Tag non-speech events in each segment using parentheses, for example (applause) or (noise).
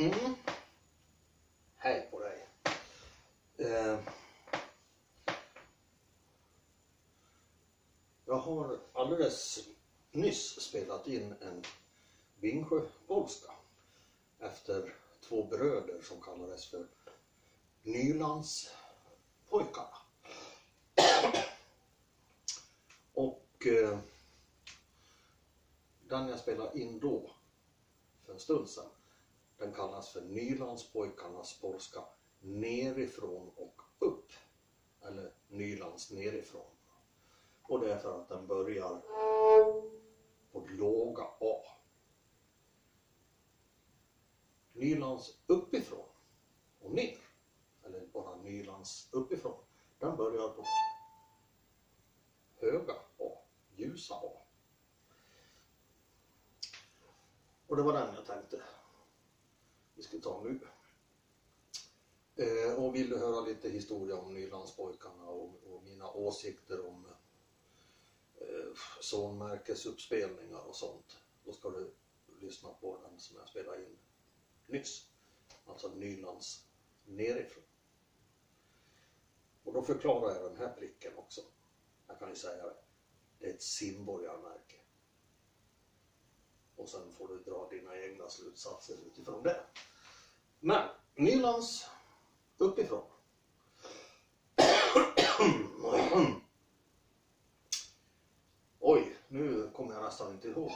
Mm. Hej på dig. Eh. Jag har alldeles nyss spelat in en Vingsjöpolska efter två bröder som kallades för Nylandspojkarna. Och eh, den jag spelade in då för en stund sedan den kallas för Nylandspojkarnas polska nerifrån och upp. Eller Nylands nerifrån. Och det är för att den börjar på låga A. Nylands uppifrån och ner, eller bara Nylands uppifrån, den börjar på höga A, ljusa A. Och det var den ta nu. Eh, och vill du höra lite historia om Nylandspojkarna och, och mina åsikter om eh, sonmärkesuppspelningar och sånt, då ska du lyssna på den som jag spelade in nyss. Alltså Nylands nerifrån. Och då förklarar jag den här pricken också. Jag kan ju säga det. Det är ett simborgarmärke. Och sen får du dra dina egna slutsatser utifrån det. Men Nylands uppifrån. Oj, nu kommer jag nästan inte ihåg.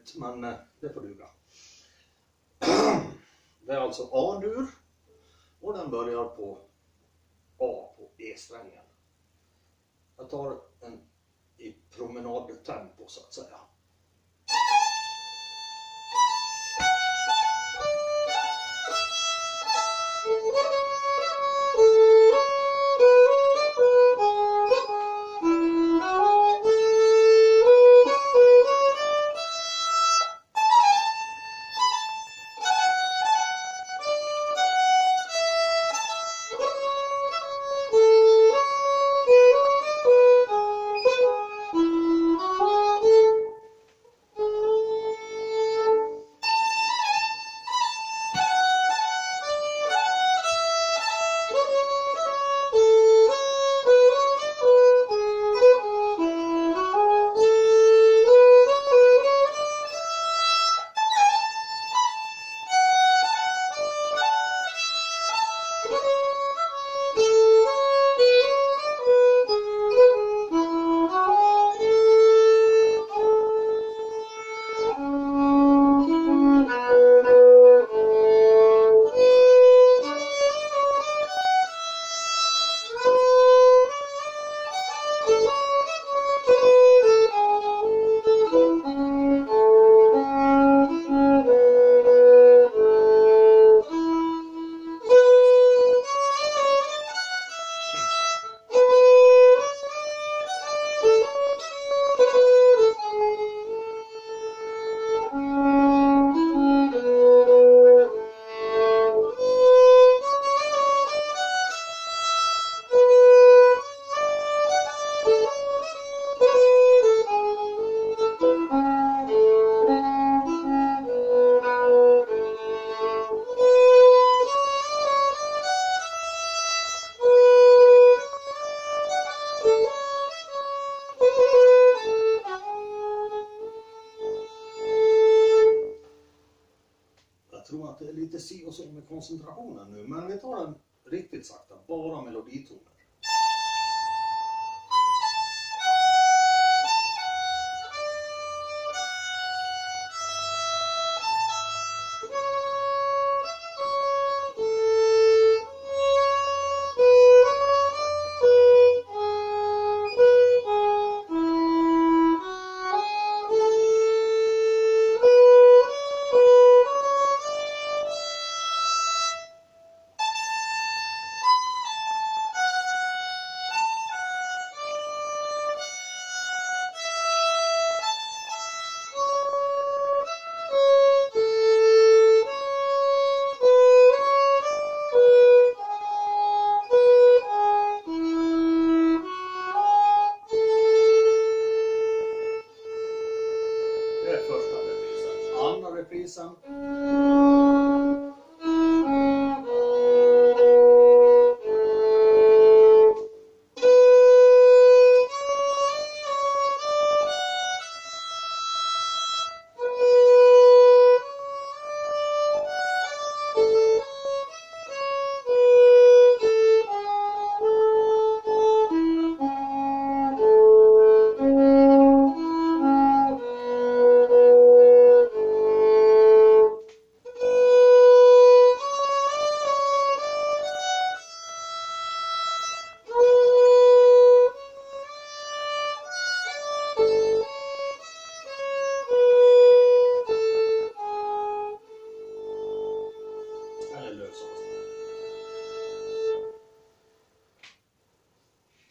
Halvsuddigt, men eh, det får duga. (clears throat) Det är alltså A-dur och den börjar på A på E-strängen. Jag tar en i promenadtempo så att säga. Tror att det är lite si och så med koncentrationen nu, men vi tar den riktigt sakta, bara meloditoner.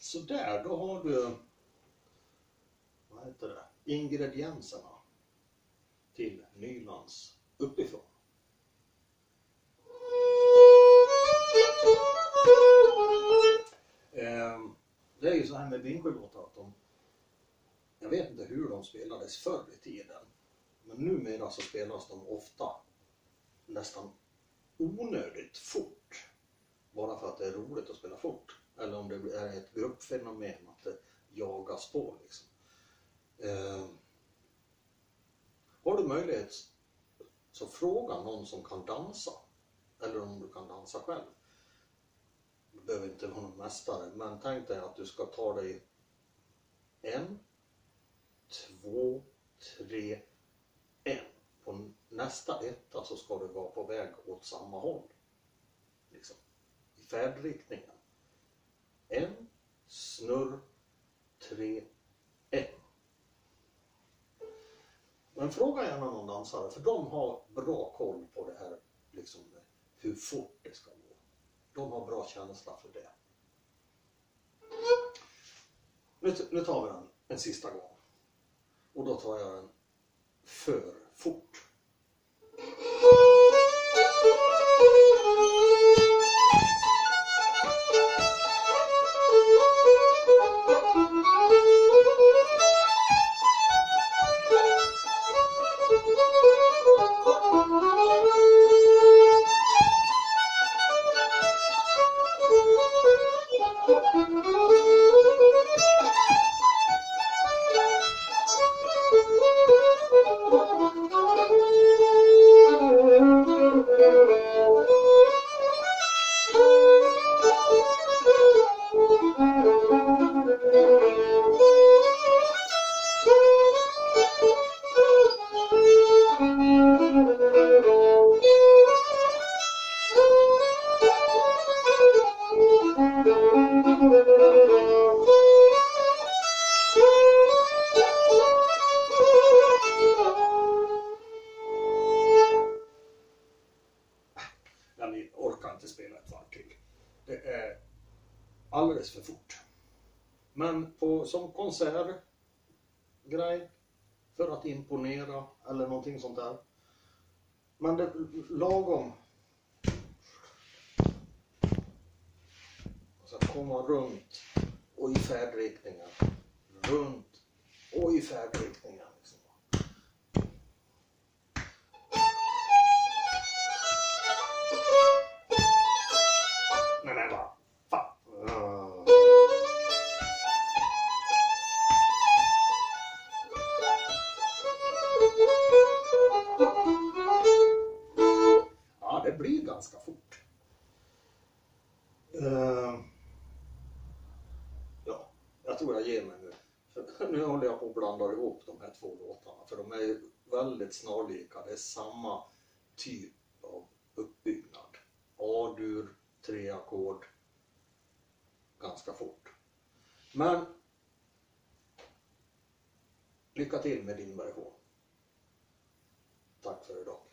Så där, då har du vad heter det, ingredienserna till Nylands uppifrån. Ehm, det är ju så här med Bingsjölåtar att de, jag vet inte hur de spelades förr i tiden, men numera så spelas de ofta nästan onödigt fort. Bara för att det är roligt att spela fort. Eller om det är ett gruppfenomen att det jagas på liksom. Eh, har du möjlighet så fråga någon som kan dansa. Eller om du kan dansa själv. Du behöver inte vara någon mästare men tänk dig att du ska ta dig en, två, tre, en. På nästa etta så ska du vara på väg åt samma håll. Liksom. I färdriktningen. En, snurr, tre, en. Men fråga gärna någon dansare för de har bra koll på det här, liksom hur fort det ska gå. De har bra känsla för det. Nu, nu tar vi den en sista gång. Och då tar jag den för fort. Som konsertgrej för att imponera eller någonting sånt där. Men det lagom. Så att komma runt och i färdriktningen. Runt och i färdriktningen. Är väldigt snarlika. Det är samma typ av uppbyggnad. A-dur, tre ackord, ganska fort. Men lycka till med din version. Tack för idag.